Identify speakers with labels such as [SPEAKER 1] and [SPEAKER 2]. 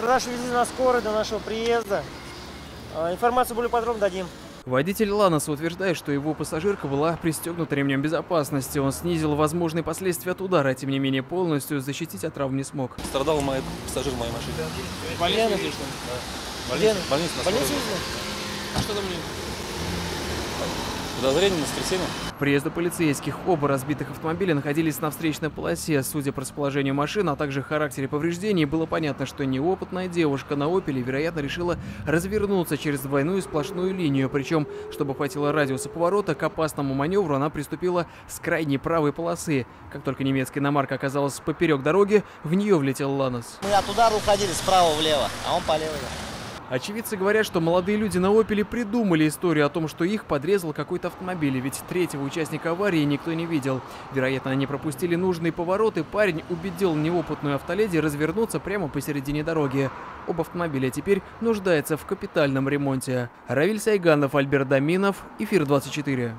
[SPEAKER 1] Пострадавшие везли на скорой до нашего приезда. А, Информацию более подробно дадим.
[SPEAKER 2] Водитель Ланоса утверждает, что его пассажирка была пристегнута ремнем безопасности. Он снизил возможные последствия от удара, тем не менее полностью защитить от травм не смог.
[SPEAKER 3] Страдал мой пассажир моей машины.
[SPEAKER 1] Больница?
[SPEAKER 3] Где?
[SPEAKER 1] Больница?
[SPEAKER 3] Больница
[SPEAKER 1] Больница? А что там
[SPEAKER 3] Подозрение на воскресенье.
[SPEAKER 2] К приезду полицейских оба разбитых автомобиля находились на встречной полосе. Судя по расположению машин, а также характере повреждений, было понятно, что неопытная девушка на «Опеле», вероятно, решила развернуться через двойную сплошную линию. Причем, чтобы хватило радиуса поворота, к опасному маневру она приступила с крайней правой полосы. Как только немецкая иномарка оказалась поперек дороги, в нее влетел Ланос.
[SPEAKER 4] Мы от удара уходили справа влево, а он полево.
[SPEAKER 2] Очевидцы говорят, что молодые люди на «Опеле» придумали историю о том, что их подрезал какой-то автомобиль, ведь третьего участника аварии никто не видел. Вероятно, они пропустили нужные повороты, парень убедил неопытную автоледи развернуться прямо посередине дороги. Оба автомобиля теперь нуждаются в капитальном ремонте. Равиль Сайганов, Альберт Доминов, Эфир 24.